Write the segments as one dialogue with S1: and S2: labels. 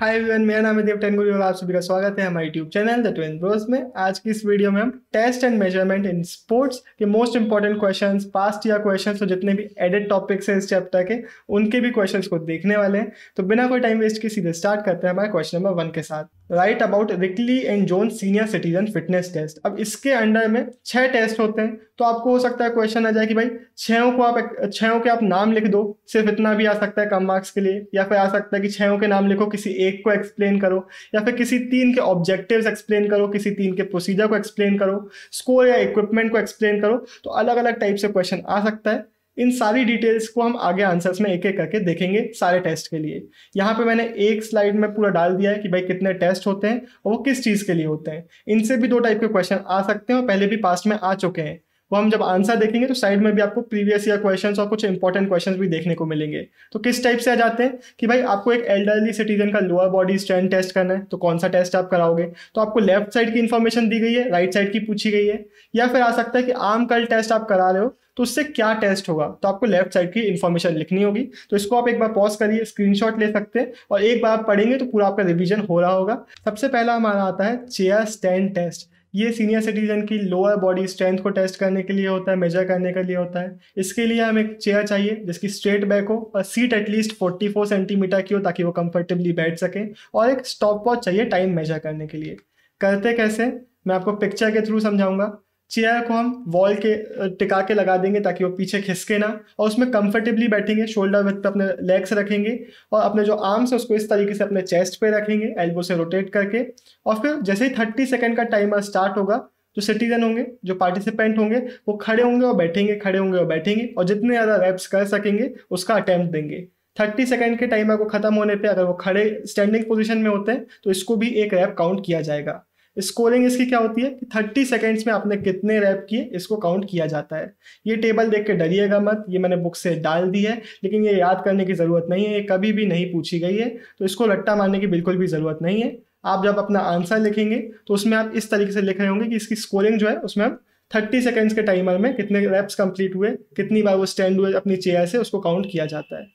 S1: Hi everyone मेरा नाम है देव टेनगुरी और आप सभी का स्वागत है हमारे YouTube channel the twin bros में। आज की इस वीडियो में हम test and measurement in sports के most important questions past year questions और जितने भी एडेड टॉपिक्स हैं इस चैप्टर के, उनके भी क्वेश्चंस को देखने वाले हैं। तो बिना कोई टाइम वेस्ट के सीधे स्टार्ट करते हैं हमारे क्वेश्चन नंबर वन के साथ। Right about Rikli and Jones senior citizen fitness test अब इसके अंडर में छह टेस्ट होते हैं। तो आपको हो सकता है क्वेश्चन आ जाए कि भाई छयों को आप छयों के आप नाम लिख दो, सिर्फ़ इतना भी आ सकता है कम मार्क्स के लिए, या फिर आ सकता है कि छयों के नाम लिखो, किसी एक को एक्सप्लेन करो, या फिर किसी तीन के ऑब्जेक्टिव्स एक्सप्लेन करो, किसी तीन के प्रोसीजर को एक्सप्लेन करो स्कोर या इक्विपमेंट को एक्सप्लेन करो तो अलग अलग टाइप से क्वेश्चन आ सकता है। इन सारी डिटेल्स को हम आगे आंसर्स में एक एक करके देखेंगे सारे टेस्ट के लिए। यहाँ पे मैंने एक स्लाइड में पूरा डाल दिया है कि भाई कितने टेस्ट होते हैं और वो किस चीज़ के लिए होते हैं। इनसे भी दो टाइप के क्वेश्चन आ सकते हैं और पहले भी पास्ट में आ चुके हैं। वो हम जब आंसर देखेंगे तो साइड में भी आपको प्रीवियस ईयर क्वेश्चंस और कुछ इंपॉर्टेंट क्वेश्चंस भी देखने को मिलेंगे। तो किस टाइप से आ जाते हैं? कि भाई आपको एक एल्डरली सिटीजन का लोअर बॉडी स्ट्रेंथ टेस्ट करना है तो कौन सा टेस्ट आप कराओगे? तो आपको लेफ़्ट साइड की इन्फॉर्मेशन दी गई है राइट साइड की पूछी गई है। या फिर आ सकता है कि आम कल टेस्ट आप करा रहे हो तो उससे क्या टेस्ट होगा? तो आपको लेफ़्ट साइड की इन्फॉर्मेशन लिखनी होगी। तो इसको आप एक बार पॉज करिए स्क्रीनशॉट ले सकते हैं और एक बार आप पढ़ेंगे तो पूरा आपका रिवीजन हो रहा होगा। सबसे पहला हमारा आता है चेयर स्टैंड टेस्ट ये सीनियर सिटीजन की लोअर बॉडी स्ट्रेंथ को टेस्ट करने के लिए होता है मेजर करने के लिए होता है। इसके लिए हमें एक चेयर चाहिए, जिसकी स्ट्रेट बैक हो, और सीट एटलीस्ट 44 सेंटीमीटर की हो, ताकि वो कंफर्टेबली बैठ सकें। और एक स्टॉप वॉच चाहिए टाइम मेजर करने के लिए। करते कैसे? मैं आपको पिक्चर के थ्रू समझाऊँगा। चेयर को हम वॉल के टिका के लगा देंगे ताकि वो पीछे खिसके ना और उसमें कंफर्टेबली बैठेंगे शोल्डर विथ अपने लेग्स रखेंगे और अपने जो आर्म्स है उसको इस तरीके से अपने चेस्ट पे रखेंगे एल्बो से रोटेट करके और फिर जैसे ही थर्टी सेकेंड का टाइमर स्टार्ट होगा, जो सिटीजन होंगे, जो पार्टिसिपेंट होंगे, वो खड़े होंगे और बैठेंगे, खड़े होंगे और बैठेंगे और जितने ज़्यादा रैप्स कर सकेंगे, उसका अटैम्प्ट देंगे। थर्टी सेकेंड के टाइमर को खत्म होने पे अगर वो खड़े स्टैंडिंग पोजीशन में होते हैं तो इसको भी एक रैप काउंट किया जाएगा। स्कोरिंग इसकी क्या होती है कि थर्टी सेकेंड्स में आपने कितने रैप किए, इसको काउंट किया जाता है। ये टेबल देख के डरिएगा मत, ये मैंने बुक से डाल दी है, लेकिन ये याद करने की ज़रूरत नहीं है, ये कभी भी नहीं पूछी गई है तो इसको रट्टा मारने की बिल्कुल भी ज़रूरत नहीं है। आप जब अपना आंसर लिखेंगे तो उसमें आप इस तरीके से लिख रहे होंगे कि इसकी स्कोरिंग जो है, उसमें हम थर्टी सेकेंड्स के टाइमर में कितने रैप्स कंप्लीट हुए, कितनी बार वो स्टैंड हुए अपनी चेयर से उसको काउंट किया जाता है।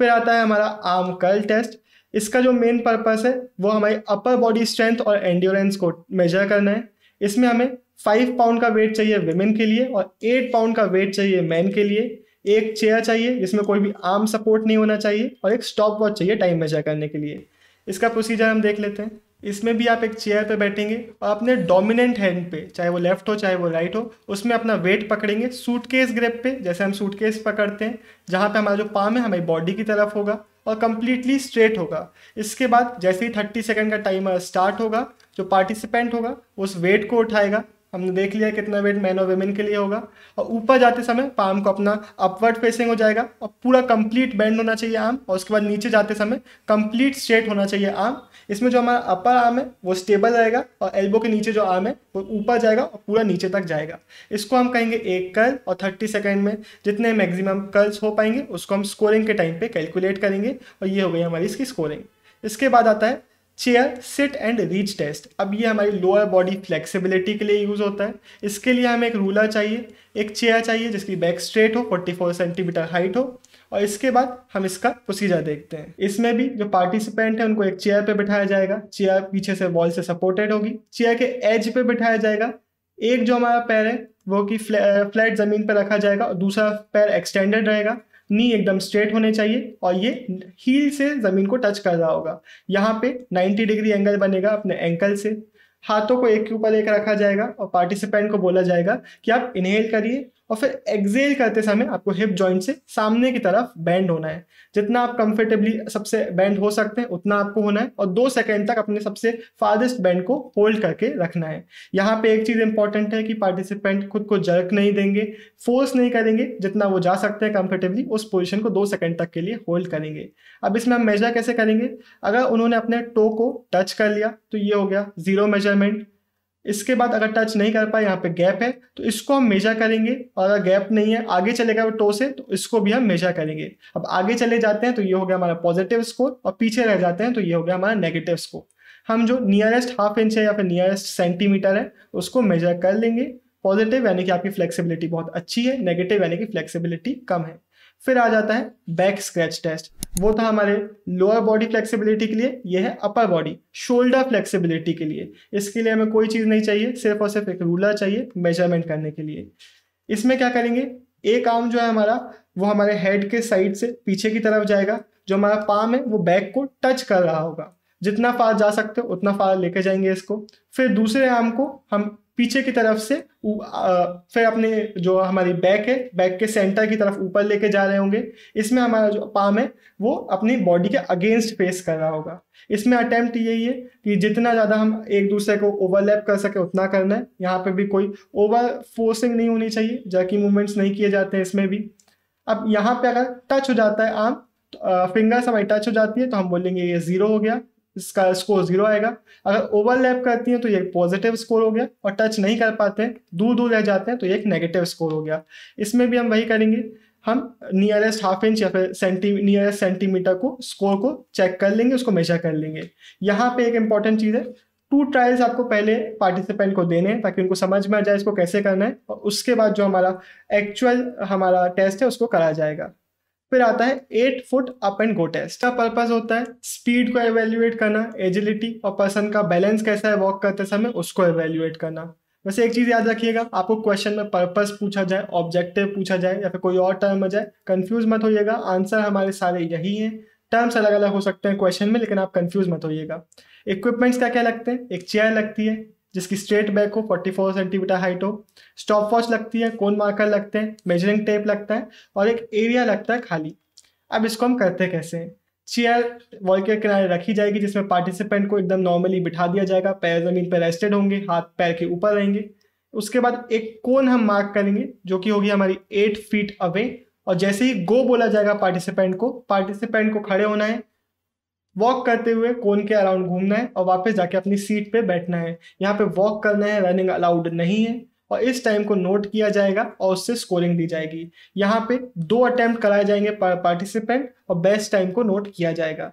S1: फिर आता है हमारा आर्म कर्ल टेस्ट इसका जो मेन पर्पस है, वो हमारी अपर बॉडी स्ट्रेंथ और एंड्योरेंस को मेजर करना है। इसमें हमें फाइव पाउंड का वेट चाहिए विमेन के लिए और एट पाउंड का वेट चाहिए मैन के लिए। एक चेयर चाहिए, जिसमें कोई भी आर्म सपोर्ट नहीं होना चाहिए और एक स्टॉप वॉच चाहिए टाइम मेजर करने के लिए। इसका प्रोसीजर हम देख लेते हैं। इसमें भी आप एक चेयर पे बैठेंगे और अपने डोमिनेंट हैंड पे, चाहे वो लेफ़्ट हो, चाहे वो राइट हो, उसमें अपना वेट पकड़ेंगे सूटकेस ग्रिप पे, जैसे हम सूटकेस पकड़ते हैं, जहाँ पे हमारा जो पाम है, हमारी बॉडी की तरफ़ होगा। और कम्प्लीटली स्ट्रेट होगा। इसके बाद जैसे ही थर्टी सेकेंड का टाइमर स्टार्ट होगा, जो पार्टिसिपेंट होगा, उस वेट को उठाएगा। हमने देख लिया कितना वेट मैन और वेमेन के लिए होगा। और ऊपर जाते समय पाम को अपना अपवर्ड फेसिंग हो जाएगा और पूरा कंप्लीट बेंड होना चाहिए आर्म और उसके बाद नीचे जाते समय कंप्लीट स्ट्रेट होना चाहिए आर्म इसमें जो हमारा अपर आर्म है, वो स्टेबल रहेगा और एल्बो के नीचे जो आर्म है, वो ऊपर जाएगा और पूरा नीचे तक जाएगा। इसको हम कहेंगे एक कर्ल और थर्टी सेकेंड में जितने मैक्सिमम कर्ल्स हो पाएँगे, उसको हम स्कोरिंग के टाइम पर कैलकुलेट करेंगे और ये हो गई हमारी इसकी स्कोरिंग इसके बाद आता है chair sit and reach test अब ये हमारी लोअर बॉडी फ्लेक्सिबिलिटी के लिए यूज़ होता है। इसके लिए हमें एक रूलर चाहिए, एक चेयर चाहिए, जिसकी बैक स्ट्रेट हो 44 सेंटीमीटर हाइट हो, और इसके बाद हम इसका प्रोसीजर देखते हैं। इसमें भी जो पार्टिसिपेंट है, उनको एक चेयर पे बिठाया जाएगा। चेयर पीछे से वॉल से सपोर्टेड होगी। चेयर के एज पे बिठाया जाएगा। एक जो हमारा पैर है, वो की फ्लैट ज़मीन पर रखा जाएगा और दूसरा पैर एक्सटेंडेड रहेगा। नी एकदम स्ट्रेट होने चाहिए और ये हील से ज़मीन को टच कर रहा होगा। यहाँ पे 90 डिग्री एंगल बनेगा अपने एंकल से। हाथों को एक के ऊपर एक रखा जाएगा और पार्टिसिपेंट को बोला जाएगा कि आप इनहेल करिए और फिर एक्सेल करते समय आपको हिप जॉइंट से सामने की तरफ़ बैंड होना है। जितना आप कंफर्टेबली सबसे बैंड हो सकते हैं, उतना आपको होना है। और दो सेकेंड तक अपने सबसे फारदेस्ट बैंड को होल्ड करके रखना है। यहाँ पे एक चीज़ इंपॉर्टेंट है कि पार्टिसिपेंट खुद को जर्क नहीं देंगे फोर्स नहीं करेंगे, जितना वो जा सकते हैं कंफर्टेबली उस पोजिशन को दो सेकेंड तक के लिए होल्ड करेंगे। अब इसमें हम मेजर कैसे करेंगे? अगर उन्होंने अपने टो को टच कर लिया तो ये हो गया ज़ीरो मेज़रमेंट इसके बाद अगर टच नहीं कर पाए, यहाँ पे गैप है तो इसको हम मेजर करेंगे। और अगर गैप नहीं है, आगे चलेगा वो टो से तो इसको भी हम मेजर करेंगे। अब आगे चले जाते हैं तो ये हो गया हमारा पॉजिटिव स्कोर और पीछे रह जाते हैं तो ये हो गया हमारा नेगेटिव स्कोर हम जो नियरेस्ट हाफ़ इंच है या फिर नियरेस्ट सेंटीमीटर है, उसको मेजर कर लेंगे। पॉजिटिव यानी कि आपकी फ्लेक्सिबिलिटी बहुत अच्छी है नेगेटिव यानी कि फ्लेक्सिबिलिटी कम है। फिर आ जाता है बैक स्क्रैच टेस्ट वो था हमारे लोअर बॉडी फ्लेक्सिबिलिटी के लिए, ये है अपर बॉडी शोल्डर फ्लेक्सिबिलिटी के लिए. इसके लिए हमें कोई चीज़ नहीं चाहिए, सिर्फ़ और सिर्फ़ एक रूलर चाहिए मेज़रमेंट करने के लिए. इसमें क्या करेंगे? एक आर्म जो है हमारा, वो हमारे हेड के साइड से पीछे की तरफ़ जाएगा, जो हमारा पाम है, वो बैक को टच कर रहा होगा. जितना फार जा सकते हो, उतना फार लेके जाएँगे इसको. फिर दूसरे आर्म को हम पीछे की तरफ़ से फिर अपने जो हमारी बैक है बैक के सेंटर की तरफ़ ऊपर लेके जा रहे होंगे। इसमें हमारा जो पाम है, वो अपनी बॉडी के अगेंस्ट फेस कर रहा होगा। इसमें अटेम्प्ट यही है कि जितना ज़्यादा हम एक दूसरे को ओवरलैप कर सके, उतना करना है। यहाँ पे भी कोई ओवर फोर्सिंग नहीं होनी चाहिए जबकि मूवमेंट्स नहीं किए जाते हैं इसमें भी। अब यहाँ पे अगर टच हो जाता है आर्म फिंगर्स हमारी टच हो जाती है तो हम बोलेंगे ये ज़ीरो हो गया। इसका स्कोर ज़ीरो आएगा। अगर ओवरलैप करती हैं तो ये पॉजिटिव स्कोर हो गया और टच नहीं कर पाते दूर दूर रह जाते हैं तो ये एक नेगेटिव स्कोर हो गया। इसमें भी हम वही करेंगे, हम नियरेस्ट हाफ़ इंच या फिर सेंटी नियरेस्ट सेंटीमीटर को स्कोर को चेक कर लेंगे, उसको मेजर कर लेंगे। यहाँ पे एक इंपॉर्टेंट चीज़ है टू ट्रायल्स आपको पहले पार्टिसिपेंट को देने हैं ताकि उनको समझ में आ जाए इसको कैसे करना है और उसके बाद जो हमारा एक्चुअल हमारा टेस्ट है उसको करा जाएगा। फिर आता है eight foot up and go test का पर्पज होता है? स्पीड को एवेल्युएट करना एजिलिटी और पर्सन का बैलेंस कैसा है वॉक करते समय उसको एवेल्युएट करना। वैसे एक चीज़ याद रखिएगा, आपको क्वेश्चन में पर्पस पूछा जाए ऑब्जेक्टिव पूछा जाए या फिर कोई और टर्म आ जाए कंफ्यूज मत होइएगा। आंसर हमारे सारे यही हैं। टर्म्स अलग अलग हो सकते हैं क्वेश्चन में, लेकिन आप कंफ्यूज मत होइएगा। इक्विपमेंट्स क्या क्या लगते हैं? एक चेयर लगती है जिसकी स्ट्रेट बैक हो 44 सेंटीमीटर हाइट हो। स्टॉप वॉच लगती है कोन मार्कर लगते हैं मेजरिंग टेप लगता है और एक एरिया लगता है खाली। अब इसको हम करते कैसे हैं? चेयर वॉल के किनारे रखी जाएगी, जिसमें पार्टिसिपेंट को एकदम नॉर्मली बिठा दिया जाएगा। पैर ज़मीन पर रेस्टेड होंगे, हाथ पैर के ऊपर रहेंगे। उसके बाद एक कोन हम मार्क करेंगे, जो कि होगी हमारी एट फीट अवे और जैसे ही गो बोला जाएगा पार्टिसिपेंट को पार्टिसिपेंट को खड़े होना है। वॉक करते हुए कोन के अराउंड घूमना है और वापस जाके अपनी सीट पे बैठना है। यहाँ पे वॉक करना है रनिंग अलाउड नहीं है और इस टाइम को नोट किया जाएगा और उससे स्कोरिंग दी जाएगी। यहाँ पे दो अटेम्प्ट कराए जाएँगे पार्टिसिपेंट और बेस्ट टाइम को नोट किया जाएगा।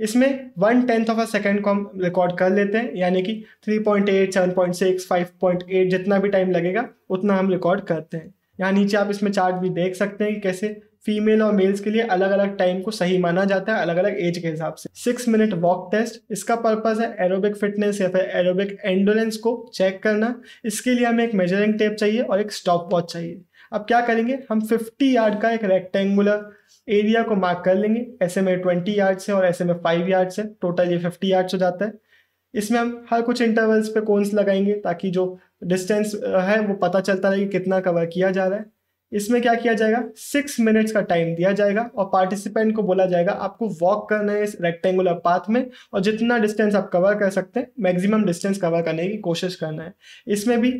S1: इसमें one tenth of a second को हम रिकॉर्ड कर लेते हैं, यानी कि three point eight seven point six five point eight जितना भी टाइम लगेगा, उतना हम रिकॉर्ड करते हैं। यहाँ नीचे आप इसमें चार्ट भी देख सकते हैं कि कैसे फीमेल और मेल्स के लिए अलग अलग टाइम को सही माना जाता है अलग अलग एज के हिसाब से। सिक्स मिनट वॉक टेस्ट, इसका पर्पज है एरोबिक फिटनेस या फिर एरोबिक एंडोरेंस को चेक करना। इसके लिए हमें एक मेजरिंग टेप चाहिए और एक स्टॉप वॉच चाहिए। अब क्या करेंगे? हम 50 यार्ड का एक रेक्टेंगुलर एरिया को मार्क कर लेंगे। ऐसे में 20 यार्ड से और ऐसे में 5 यार्ड से। टोटल ये 50 यार्ड्स हो जाता है। इसमें हम हर कुछ इंटरवल्स पे कोन्स लगाएँगे ताकि जो डिस्टेंस है वो पता चलता रहे कि कितना कवर किया जा रहा है। इसमें क्या किया जाएगा? सिक्स मिनट्स का टाइम दिया जाएगा और पार्टिसिपेंट को बोला जाएगा, आपको वॉक करना है इस रेक्टेंगुलर पाथ में और जितना डिस्टेंस आप कवर कर सकते हैं मैक्सिमम डिस्टेंस कवर करने की कोशिश करना है। इसमें भी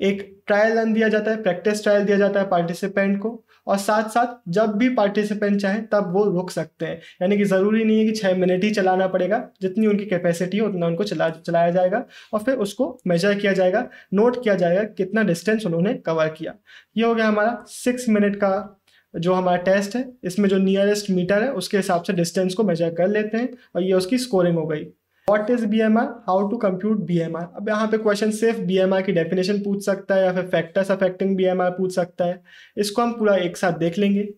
S1: एक ट्रायल रन दिया जाता है प्रैक्टिस ट्रायल दिया जाता है पार्टिसिपेंट को। और साथ साथ जब भी पार्टिसिपेंट चाहे, तब वो रुक सकते हैं। यानी कि ज़रूरी नहीं है कि छः मिनट ही चलाना पड़ेगा। जितनी उनकी कैपेसिटी हो, उतना उनको चला, चलाया जाएगा और फिर उसको मेजर किया जाएगा नोट किया जाएगा कितना डिस्टेंस उन्होंने कवर किया। ये हो गया हमारा सिक्स मिनट का जो हमारा टेस्ट है। इसमें जो नियरेस्ट मीटर है, उसके हिसाब से डिस्टेंस को मेजर कर लेते हैं और ये उसकी स्कोरिंग हो गई। What is B M R how to compute B M R अब यहाँ पे क्वेश्चन सिर्फ़ बी एम आर की डेफिनेशन पूछ सकता है या फिर factors affecting B M R पूछ सकता है। इसको हम पूरा एक साथ देख लेंगे।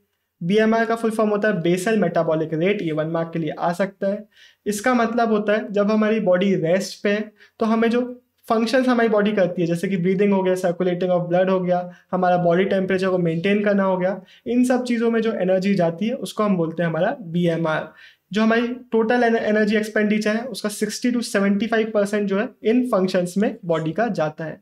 S1: बी एम आर का फुल फॉर्म होता है बेसल मेटाबॉलिक रेट ये वन मार्क के लिए आ सकता है। इसका मतलब होता है जब हमारी बॉडी रेस्ट पे है तो हमें जो फ़ंक्शंस हमारी बॉडी करती है, जैसे कि ब्रीदिंग हो गया सर्कुलेटिंग ऑफ़ ब्लड हो गया, हमारा बॉडी टेम्परेचर को मेंटेन करना हो गया, इन सब चीज़ों में जो एनर्जी जाती है, उसको हम बोलते हैं हमारा बी एम आर जो हमारी टोटल एनर्जी एक्सपेंडिचर है, उसका 60 टू 75 परसेंट जो है, इन फ़ंक्शंस में बॉडी का जाता है।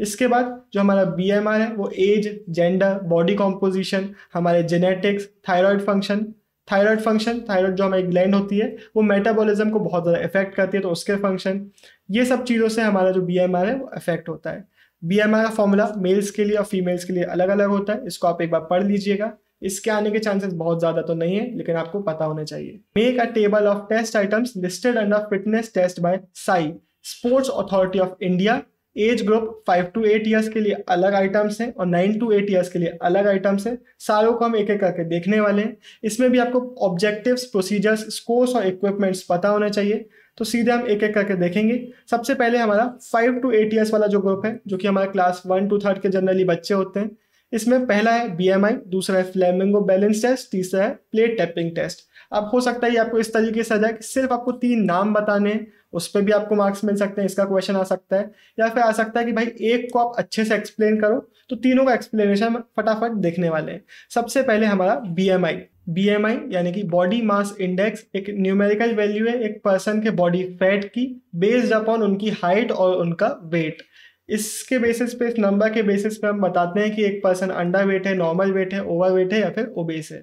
S1: इसके बाद जो हमारा बीएमआर है, वो एज जेंडर बॉडी कॉम्पोजिशन हमारे genetics thyroid function thyroid function thyroid जो हमारी ग्लैंड होती है, वो मेटाबॉलिज्म को बहुत ज़्यादा इफ़ेक्ट करती है तो उसके फ़ंक्शन ये सब चीज़ों से हमारा जो बीएमआर है, वो इफ़ेक्ट होता है। बीएमआर का फॉर्मूला मेल्स के लिए और फीमेल्स के लिए अलग अलग होता है, इसको आप एक बार पढ़ लीजिएगा। इसके आने के चांसेस बहुत ज़्यादा तो नहीं है, लेकिन आपको पता होना चाहिए। Make a table of test items listed under fitness test by SAI sports authority of India age group five to eight years के लिए अलग आइटम्स हैं और नाइन टू एट ईयर्स के लिए अलग आइटम्स हैं। सारों को हम एक एक करके देखने वाले हैं। इसमें भी आपको ऑब्जेक्टिव्स प्रोसीजर्स स्कोर्स और इक्विपमेंट्स पता होने चाहिए। तो सीधे हम एक एक करके देखेंगे। सबसे पहले हमारा फाइव टू एट ईयर्स वाला जो ग्रुप है, जो कि हमारा क्लास वन टू थर्ड के जनरली बच्चे होते हैं इसमें पहला है बीएमआई दूसरा है फ्लेमिंगो बैलेंस टेस्ट तीसरा है प्लेट टैपिंग टेस्ट अब हो सकता है आपको इस तरीके से आ जाए कि सिर्फ़ आपको तीन नाम बताने हैं, उस पर भी आपको मार्क्स मिल सकते हैं, इसका क्वेश्चन आ सकता है। या फिर आ सकता है कि भाई एक को आप अच्छे से एक्सप्लेन करो तो तीनों का एक्सप्लेनेशन फटाफट देखने वाले हैं। सबसे पहले हमारा B M I B M I यानी कि बॉडी मास इंडेक्स एक न्यूमेरिकल वैल्यू है, एक पर्सन के बॉडी फैट की बेस्ड अपॉन उनकी हाइट और उनका वेट इसके बेसिस पे, इस नंबर के बेसिस पे हम बताते हैं कि एक पर्सन अंडर वेट है नॉर्मल वेट है ओवर वेट है या फिर ओबेस है।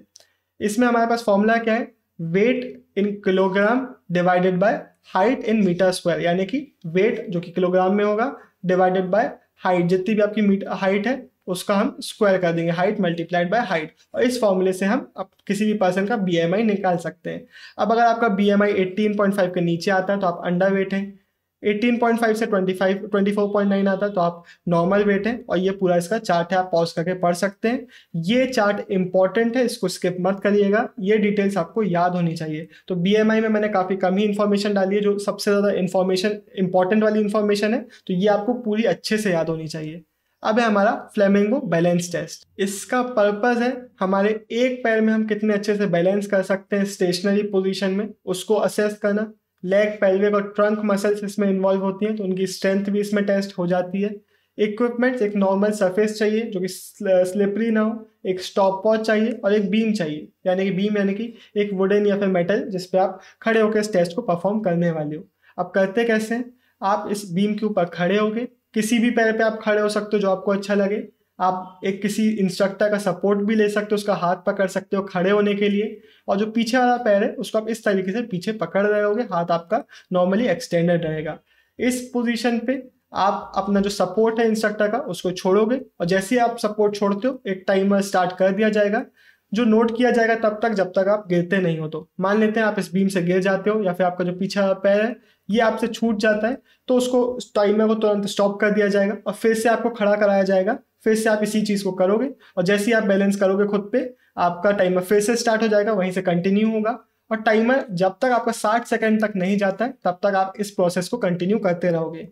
S1: इसमें हमारे पास फॉर्मूला क्या है? Weight in kilogram divided by height in metre square यानी कि वेट जो कि किलोग्राम में होगा डिवाइडेड बाय हाइट जितनी भी आपकी मीटर हाइट है, उसका हम स्क्वायर कर देंगे हाइट मल्टीप्लाइड बाय हाइट और इस फॉर्मूले से हम अब किसी भी पर्सन का बीएमआई निकाल सकते हैं। अब अगर आपका बी एम के नीचे आता है तो आप अंडर वेट है। 18.5 से 25 24.9 आता तो आप नॉर्मल वेट है और ये पूरा इसका चार्ट है, आप पॉज करके पढ़ सकते हैं। ये चार्ट इंपॉर्टेंट है, इसको स्किप मत करिएगा। ये डिटेल्स आपको याद होनी चाहिए। तो बीएमआई में मैंने काफ़ी कम ही इन्फॉर्मेशन डाली है, जो सबसे ज़्यादा इन्फॉर्मेशन इंपॉर्टेंट वाली इन्फॉर्मेशन है तो ये आपको पूरी अच्छे से याद होनी चाहिए। अब है हमारा फ्लेमिंगो बैलेंस टेस्ट इसका पर्पज है, हमारे एक पैर में हम कितने अच्छे से बैलेंस कर सकते हैं स्टेशनरी पोजीशन में, उसको असेस करना। लेग पेल्विक और ट्रंक मसल्स इसमें इन्वॉल्व होती हैं तो उनकी स्ट्रेंथ भी इसमें टेस्ट हो जाती है। इक्विपमेंट्स एक नॉर्मल सरफेस चाहिए, जो कि स्लिपरी ना हो, एक स्टॉप वॉच चाहिए और एक बीम चाहिए। यानी कि बीम यानी कि एक वुडन या फिर मेटल जिस पे आप खड़े होकर इस टेस्ट को परफॉर्म करने वाले हो। अब करते कैसे हैं? आप इस बीम के ऊपर खड़े होगे किसी भी पैर पे आप खड़े हो सकते हो, जो आपको अच्छा लगे। आप एक किसी इंस्ट्रक्टर का सपोर्ट भी ले सकते हो, उसका हाथ पकड़ सकते हो खड़े होने के लिए, और जो पीछे वाला पैर है, उसको आप इस तरीके से पीछे पकड़ रहे होगे, हाथ आपका नॉर्मली एक्सटेंडेड रहेगा। इस पोजीशन पे आप अपना जो सपोर्ट है इंस्ट्रक्टर का, उसको छोड़ोगे, और जैसे ही आप सपोर्ट छोड़ते हो, एक टाइमर स्टार्ट कर दिया जाएगा। जो नोट किया जाएगा तब तक, जब तक आप गिरते नहीं हो तो मान लेते हैं आप इस बीम से गिर जाते हो, या फिर आपका जो पीछा पैर है ये आपसे छूट जाता है तो उसको टाइमर को तुरंत स्टॉप कर दिया जाएगा और फिर से आपको खड़ा कराया जाएगा। फिर से आप इसी चीज़ को करोगे और जैसे ही आप बैलेंस करोगे खुद पे, आपका टाइमर फिर से स्टार्ट हो जाएगा, वहीं से कंटिन्यू होगा। और टाइमर जब तक आपका 60 सेकंड तक नहीं जाता है, तब तक आप इस प्रोसेस को कंटिन्यू करते रहोगे।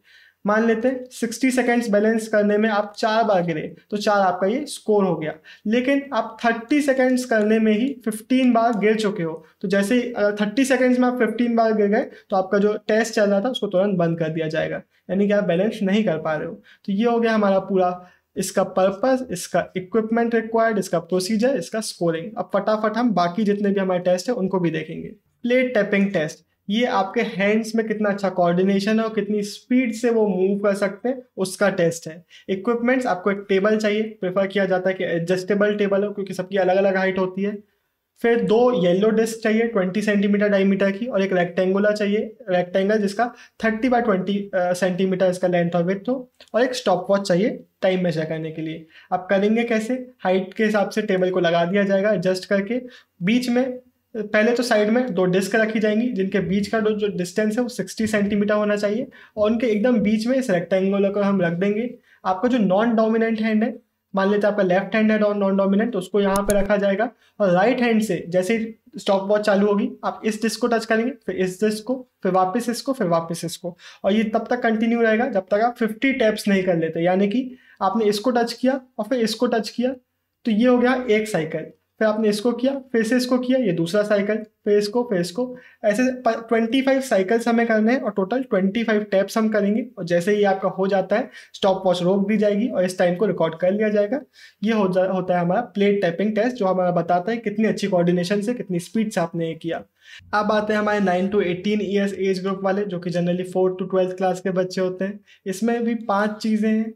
S1: मान लेते हैं, सिक्सटी सेकेंड्स बैलेंस करने में आप चार बार गिरे तो चार आपका ये स्कोर हो गया। लेकिन आप थर्टी सेकेंड्स करने में ही 15 बार गिर चुके हो। तो जैसे ही थर्टी सेकेंड्स में आप 15 बार गिर गए तो आपका जो टेस्ट चल रहा था, उसको तुरंत बंद कर दिया जाएगा। यानी कि आप बैलेंस नहीं कर पा रहे हो। तो ये हो गया हमारा पूरा इसका पर्पस इसका इक्विपमेंट रिक्वायर्ड इसका प्रोसीजर इसका स्कोरिंग अब फटाफट हम बाकी जितने भी हमारे टेस्ट है, उनको भी देखेंगे। प्लेट टैपिंग टेस्ट ये आपके हैंड्स में कितना अच्छा कोऑर्डिनेशन है और कितनी स्पीड से वो मूव कर सकते हैं, उसका टेस्ट है। इक्विपमेंट्स आपको एक टेबल चाहिए। प्रेफर किया जाता है कि एडजस्टेबल टेबल हो, क्योंकि सबकी अलग अलग हाइट होती है। फिर दो येलो डिस्क चाहिए 20 सेंटीमीटर डायमीटर की, और एक रेक्टेंगुलर चाहिए। रेक्टेंगल जिसका 30 बाय 20 सेंटीमीटर इसका लेंथ और विथ हो। और एक स्टॉप वॉच चाहिए टाइम मेजर करने के लिए। आप करेंगे कैसे? हाइट के हिसाब से टेबल को लगा दिया जाएगा एडजस्ट करके। बीच में पहले तो साइड में दो डिस्क रखी जाएँगी, जिनके बीच का जो डिस्टेंस है वो 60 सेंटीमीटर होना चाहिए और उनके एकदम बीच में इस रेक्टेंगुलर को हम रख देंगे। आपका जो नॉन डोमिनेंट हैंड है, मान लेते आपका लेफ़्ट हैंड है नॉन डोमिनेंट तो उसको यहाँ पे रखा जाएगा और राइट हैंड से जैसे ही स्टॉप वॉच चालू होगी, आप इस डिस्क को टच करेंगे, फिर इस डिस्क को, फिर वापस इसको, फिर वापस इसको। और ये तब तक कंटिन्यू रहेगा जब तक आप 50 टैप्स नहीं कर लेते। यानी कि आपने इसको टच किया और फिर इसको टच किया तो ये हो गया एक साइकिल फिर आपने इसको किया, फिर से इसको किया, ये दूसरा साइकिल फिर इसको फिर इसको। ऐसे ट्वेंटी फाइव साइकिल्स हमें करने हैं और टोटल ट्वेंटी फाइव टैप्स हम करेंगे और जैसे ही आपका हो जाता है स्टॉप वॉच रोक दी जाएगी और इस टाइम को रिकॉर्ड कर लिया जाएगा। ये हो जा, होता है हमारा प्लेट टैपिंग टेस्ट जो हमारा बताता है कितनी अच्छी कोऑर्डिनेशन से, कितनी स्पीड से आपने ये किया। अब आते हैं हमारे nine to eighteen years age group वाले, जो कि generally fourth to twelfth class के बच्चे होते हैं। इसमें भी पाँच चीज़ें हैं।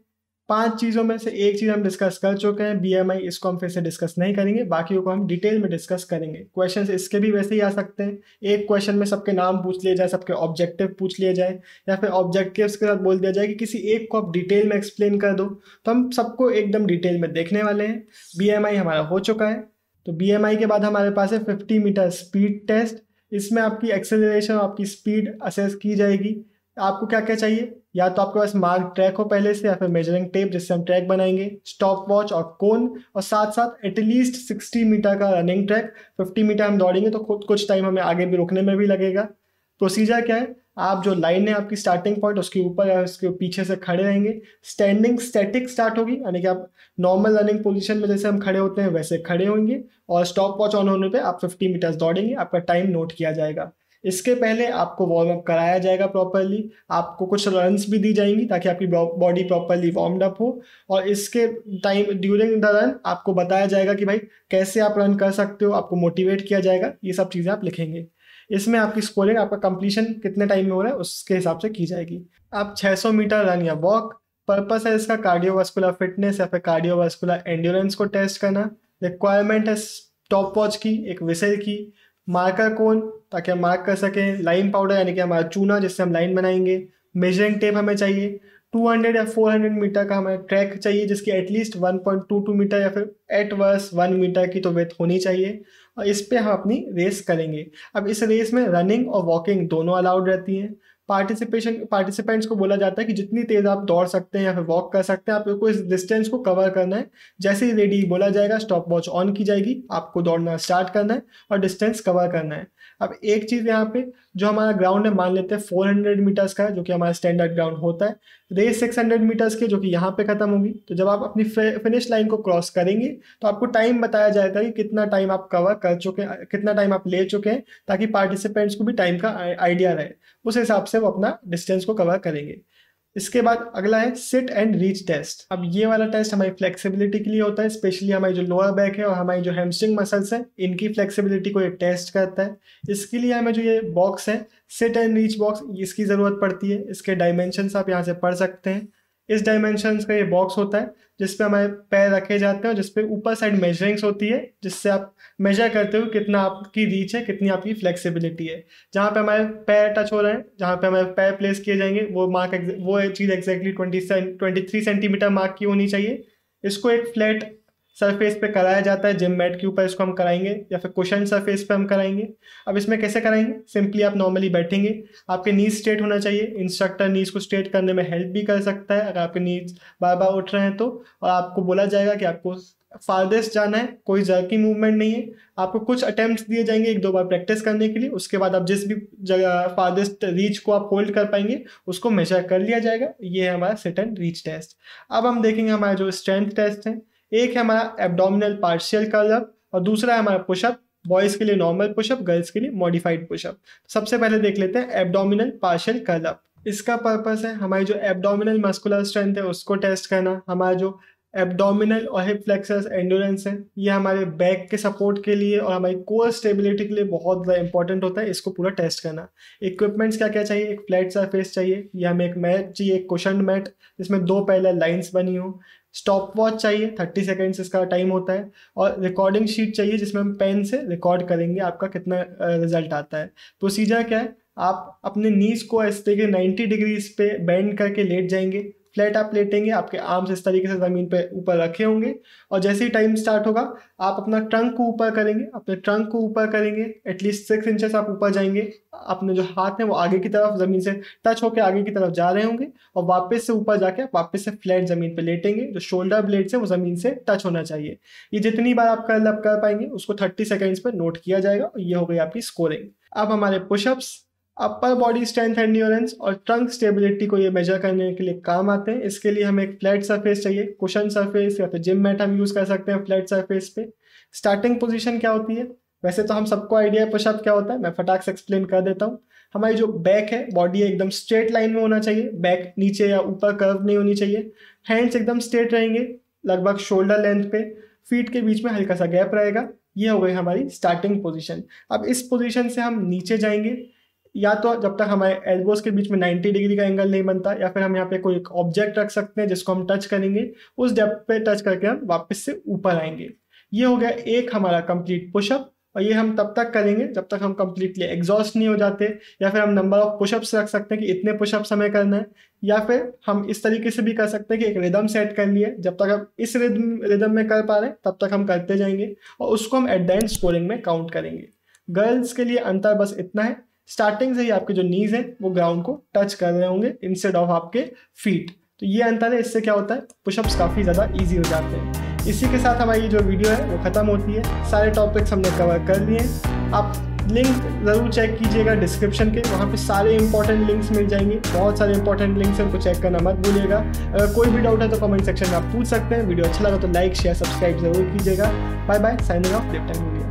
S1: पाँच चीज़ों में से एक चीज़ हम डिस्कस कर चुके हैं बीएमआई इसको हम फिर से डिस्कस नहीं करेंगे बाकी को हम डिटेल में डिस्कस करेंगे। क्वेश्चन इसके भी वैसे ही आ सकते हैं। एक क्वेश्चन में सबके नाम पूछ लिए जाए, सबके ऑब्जेक्टिव पूछ लिए जाए, या फिर ऑब्जेक्टिव्स के साथ बोल दिया जाए कि किसी एक को आप डिटेल में एक्सप्लेन कर दो तो हम सबको एकदम डिटेल में देखने वाले हैं। बीएमआई हमारा हो चुका है। तो बीएमआई के बाद हमारे पास है फिफ्टी मीटर स्पीड टेस्ट इसमें आपकी एक्सेलरेशन आपकी स्पीड असेस की जाएगी। आपको क्या क्या चाहिए? या तो आपके पास मार्क ट्रैक हो पहले से या फिर मेजरिंग टेप जिससे हम ट्रैक बनाएँगे स्टॉप वॉच और कोन और साथ साथ एटलीस्ट सिक्सटी मीटर का रनिंग ट्रैक फिफ्टी मीटर हम दौड़ेंगे तो खुद कुछ टाइम हमें आगे भी रुकने में भी लगेगा। प्रोसीजर क्या है? आप जो लाइन है आपकी स्टार्टिंग पॉइंट उसके ऊपर या उसके पीछे से खड़े रहेंगे। स्टैंडिंग स्टैटिक स्टार्ट होगी, यानी कि आप नॉर्मल रनिंग पोजीशन में जैसे हम खड़े होते हैं, वैसे खड़े होंगे और स्टॉप वॉच ऑन होने पे आप 50 मीटर्स दौड़ेंगे, आपका टाइम नोट किया जाएगा। इसके पहले आपको वार्म अप कराया जाएगा प्रॉपरली आपको कुछ रन्स भी दी जाएँगी ताकि आपकी बॉडी प्रॉपरली वार्म अप हो। और इसके टाइम ड्यूरिंग द रन आपको बताया जाएगा कि भाई कैसे आप रन कर सकते हो, आपको मोटिवेट किया जाएगा, ये सब चीज़ें आप लिखेंगे। इसमें आपकी स्कोरिंग आपका कंप्लीशन कितने टाइम में हो रहा है, उसके हिसाब से की जाएगी। आप 600 मीटर रन या वॉक पर्पस है इसका कार्डियोवास्कुलर फिटनेस या फिर कार्डियोवास्कुलर एंड्योरेंस को टेस्ट करना। रिक्वायरमेंट है टॉप वॉच की, एक विसर की। मार्कर कोन, ताकि हम मार्क कर सकें लाइन पाउडर यानी कि हमारा चूना जिससे हम लाइन बनाएँगे। मेजरिंग टेप हमें चाहिए। 200 या 400 मीटर का हमें ट्रैक चाहिए, जिसकी एटलीस्ट 1.22 मीटर या फिर एट वर्स वन मीटर की तो वेथ होनी चाहिए। और इस पर हम अपनी रेस करेंगे। अब इस रेस में रनिंग और वॉकिंग दोनों अलाउड रहती हैं। पार्टिसिपेशन पार्टिसिपेंट्स को बोला जाता है कि जितनी तेज़ आप दौड़ सकते हैं या फिर वॉक कर सकते हैं, आपको इस डिस्टेंस को कवर करना है। जैसे ही रेडी बोला जाएगा स्टॉप वॉच ऑन की जाएगी, आपको दौड़ना स्टार्ट करना है और डिस्टेंस कवर करना है। अब एक चीज़ यहाँ पे, जो हमारा ग्राउंड है, मान लेते हैं 400 मीटर्स का जो कि हमारा स्टैंडर्ड ग्राउंड होता है। रेस 600 मीटर्स के, जो कि यहाँ पे खत्म होगी। तो जब आप अपनी फिनिश लाइन को क्रॉस करेंगे तो आपको टाइम बताया जाएगा कि कितना टाइम आप कवर कर चुके हैं, कितना टाइम आप ले चुके हैं, ताकि पार्टिसिपेंट्स को भी टाइम का आइडिया रहे। उस हिसाब से वो अपना डिस्टेंस को कवर करेंगे। इसके बाद अगला है सिट एंड रीच टेस्ट अब ये वाला टेस्ट हमारी फ्लेक्सिबिलिटी के लिए होता है स्पेशली हमारी जो लोअर बैक है और हमारी जो हेमस्ट्रिंग मसल्स है, इनकी फ्लेक्सिबिलिटी को ये टेस्ट करता है। इसके लिए हमें जो ये बॉक्स है सिट एंड रीच बॉक्स इसकी ज़रूरत पड़ती है। इसके डायमेंशन आप यहाँ से पढ़ सकते हैं। इस डायमेंशन का ये बॉक्स होता है जिसपे हमारे पैर रखे जाते हैं और जिसपे ऊपर साइड मेजरिंग्स होती है, जिससे आप मेजर करते हो कितना आपकी रीच है, कितनी आपकी फ्लेक्सिबिलिटी है। जहाँ पे हमारे पैर टच हो रहे हैं, जहाँ पे हमारे पैर प्लेस किए जाएँगे, वो मार्क वो चीज़ exactly twenty twenty three centimetre mark की होनी चाहिए। इसको एक फ्लैट सरफेस पे कराया जाता है जिम मैट के ऊपर इसको हम कराएँगे, या फिर क्वेश्चन सरफेस पे हम कराएँगे। अब इसमें कैसे कराएँगे? सिंपली आप नॉर्मली बैठेंगे, आपके नीज स्ट्रेट होना चाहिए। इंस्ट्रक्टर नीज को स्ट्रेट करने में हेल्प भी कर सकता है, अगर आपके नीज बार बार उठ रहे हैं तो। और आपको बोला जाएगा कि आपको फारदेस्ट जाना है, कोई जर्की मूवमेंट नहीं है। आपको कुछ अटेम्प्ट दिए जाएँगे एक दो बार प्रैक्टिस करने के लिए, उसके बाद आप जिस भी जगह फारदेस्ट रीच को आप होल्ड कर पाएँगे, उसको मेजर कर लिया जाएगा। ये है हमारा सेट एंड रीच टेस्ट अब हम देखेंगे हमारा जो स्ट्रेंथ टेस्ट है एक है हमारा एबडोमिनल पार्शियल कर्लअप और दूसरा है हमारा पुशअप बॉयज़ के लिए नॉर्मल पुशअप गर्ल्स के लिए मॉडिफाइड पुशअप सबसे पहले देख लेते हैं एबडोमिनल पार्शियल कर्लअप इसका पर्पस है हमारी जो एबडोमिनल मस्कुलर स्ट्रेंथ है, उसको टेस्ट करना। हमारा जो एबडोमिनल और हिप फ्लेक्सस एंडोरेंस है, ये हमारे बैक के सपोर्ट के लिए और हमारी कोर स्टेबिलिटी के लिए बहुत ज़्यादा इंपॉर्टेंट होता है। इसको पूरा टेस्ट करना। इक्विपमेंट्स क्या क्या चाहिए? एक फ्लैट सरफेस चाहिए। ये हमें एक मैट चाहिए, एक क्वेश्चन मैट जिसमें दो पहले लाइंस बनी हो। स्टॉप वॉच चाहिए थर्टी सेकेंड्स इसका टाइम होता है और रिकॉर्डिंग शीट चाहिए जिसमें हम पेन से रिकॉर्ड करेंगे आपका कितना रिज़ल्ट आता है। प्रोसीजर क्या है? आप अपने नीज को ऐसे तरीके नाइन्टी डिग्रीज पे बेंड करके लेट जाएँगे। फ्लैट आप लेटेंगे, आपके आर्म्स इस तरीके से ज़मीन पे ऊपर रखे होंगे और जैसे ही टाइम स्टार्ट होगा, आप अपना ट्रंक को ऊपर करेंगे, अपने ट्रंक को ऊपर करेंगे एटलीस्ट सिक्स इंचेस आप ऊपर जाएँगे, अपने जो हाथ हैं वो आगे की तरफ़, ज़मीन से टच होकर आगे की तरफ़ जा रहे होंगे और वापस से ऊपर जाके आप वापस से फ्लैट ज़मीन पर लेटेंगे, जो शोल्डर ब्लेड से वो ज़मीन से टच होना चाहिए। ये जितनी बार आप कर कर पाएँगे, उसको थर्टी सेकेंड्स पर नोट किया जाएगा और ये हो गई आपकी स्कोरिंग अब हमारे pushups upper body strength endurance और ट्रंक स्टेबिलिटी को ये मेजर करने के लिए काम आते हैं। इसके लिए हमें एक फ्लैट सरफेस चाहिए कुशन सरफेस या फिर जिम मैट हम यूज़ कर सकते हैं फ्लैट सरफेस पे। स्टार्टिंग पोजीशन क्या होती है? वैसे तो हम सबको आइडिया है पुशअप क्या होता है, मैं फटाक से एक्सप्लेन कर देता हूँ। हमारी जो बैक है बॉडी एकदम स्ट्रेट लाइन में होना चाहिए बैक नीचे या ऊपर कर्व नहीं होनी चाहिए। हैंड्स एकदम स्ट्रेट रहेंगे, लगभग शोल्डर लेंथ पे फीट के बीच में हल्का सा गैप रहेगा। ये हो गई हमारी स्टार्टिंग पोजीशन अब इस पोजीशन से हम नीचे जाएँगे या तो जब तक हमारे एल्बोस के बीच में 90 डिग्री का एंगल नहीं बनता, या फिर हम यहाँ पे कोई एक ऑब्जेक्ट रख सकते हैं जिसको हम टच करेंगे, उस डेप्थ पे टच करके हम वापस से ऊपर आएँगे। ये हो गया एक हमारा कंप्लीट पुशअप और ये हम तब तक करेंगे जब तक हम कंप्लीटली एग्जॉस्ट नहीं हो जाते, या फिर हम नंबर ऑफ़ पुशअप्स रख सकते हैं कि इतने पुशअप्स हमें करना है, या फिर हम इस तरीके से भी कर सकते हैं कि एक रिदम सेट कर लिए, जब तक हम इस रिदम रिदम में कर पा रहे हैं, तब तक हम करते जाएँगे, और उसको हम एट द एंड स्कोरिंग में काउंट करेंगे। गर्ल्स के लिए अंतर बस इतना है स्टार्टिंग से ही आपके जो नीज है, वो ग्राउंड को टच कर रहे होंगे इंस्टेड ऑफ़ आपके फीट तो ये अंतर है, इससे क्या होता है? पुशअप्स काफ़ी ज़्यादा ईजी हो जाते हैं. इसी के साथ हमारी जो वीडियो है, वो ख़त्म होती है. सारे टॉपिक्स हमने कवर कर लिए आप लिंक ज़रूर चेक कीजिएगा डिस्क्रिप्शन के. वहाँ पे सारे इंपॉर्टेंट लिंक्स मिल जाएँगे. बहुत सारे इंपॉर्टेंट लिंक्स हैं, उनको चेक करना मत भूलिएगा. अगर कोई भी डाउट है तो कमेंट सेक्शन में आप पूछ सकते हैं. वीडियो अच्छा लगा तो लाइक शेयर सब्सक्राइब ज़रूर कीजिएगा. Bye bye signing off time